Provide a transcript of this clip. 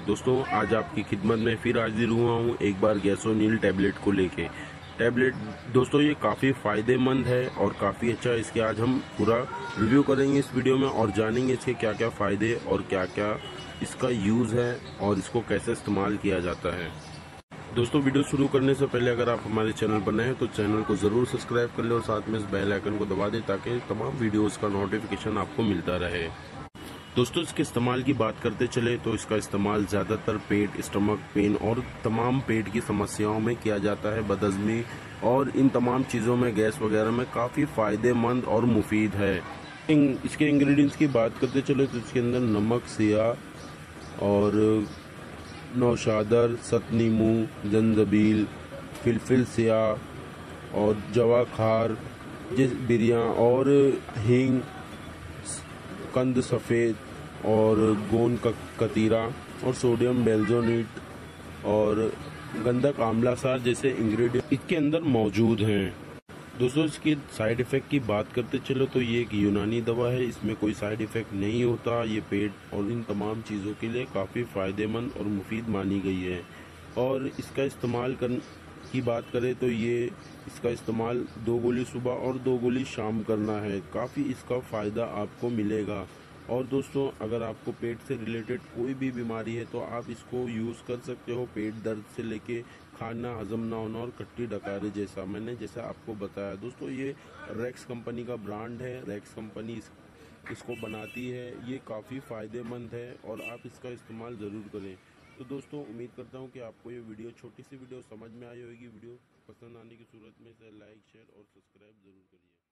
दोस्तों, आज आपकी खिदमत में फिर हाजिर हुआ हूँ एक बार गैसोनील टैबलेट को लेके। टैबलेट दोस्तों, ये काफ़ी फ़ायदेमंद है और काफ़ी अच्छा इसके आज हम पूरा रिव्यू करेंगे इस वीडियो में और जानेंगे इसके क्या क्या फ़ायदे और क्या क्या इसका यूज़ है और इसको कैसे इस्तेमाल किया जाता है। दोस्तों वीडियो शुरू करने से पहले अगर आप हमारे चैनल पर नए हैं तो चैनल को ज़रूर सब्सक्राइब कर लें और साथ में इस बेल आइकन को दबा दें ताकि तमाम वीडियोस का नोटिफिकेशन आपको मिलता रहे। दोस्तों, इसके इस्तेमाल की बात करते चले तो इसका इस्तेमाल ज़्यादातर पेट, स्टमक, पेन और तमाम पेट की समस्याओं में किया जाता है, बदहजमी और इन तमाम चीज़ों में गैस वगैरह में काफ़ी फ़ायदेमंद और मुफीद है। इसके इंग्रेडिएंट्स की बात करते चले तो इसके अंदर नमक, सिया और नौशादर सतनीमू जंजबील, फिलफिल सिया और जवा खार, जिस बिरिया और हींग, कंद सफ़ेद और गोंद का कतीरा और सोडियम बेल्जोनिट और गंधक आमला सार जैसे इंग्रेडिएंट इसके अंदर मौजूद हैं। दोस्तों, इसके साइड इफ़ेक्ट की बात करते चलो तो ये एक यूनानी दवा है। इसमें कोई साइड इफ़ेक्ट नहीं होता। ये पेट और इन तमाम चीज़ों के लिए काफ़ी फ़ायदेमंद और मुफीद मानी गई है। और इसका इस्तेमाल कर की बात करें तो ये इसका इस्तेमाल दो गोली सुबह और दो गोली शाम करना है। काफ़ी इसका फ़ायदा आपको मिलेगा। और दोस्तों अगर आपको पेट से रिलेटेड कोई भी बीमारी है तो आप इसको यूज़ कर सकते हो पेट दर्द से लेके खाना हजम ना होना और कट्टी डकारे जैसा। मैंने जैसा आपको बताया। दोस्तों ये रेक्स कंपनी का ब्रांड है। रेक्स कंपनी इस, इसको बनाती है। ये काफ़ी फ़ायदेमंद है और आप इसका इस्तेमाल ज़रूर करें। तो दोस्तों उम्मीद करता हूँ कि आपको ये वीडियो छोटी सी वीडियो समझ में आई होगी। वीडियो पसंद आने की सूरत में इसे लाइक शेयर और सब्सक्राइब ज़रूर करिए।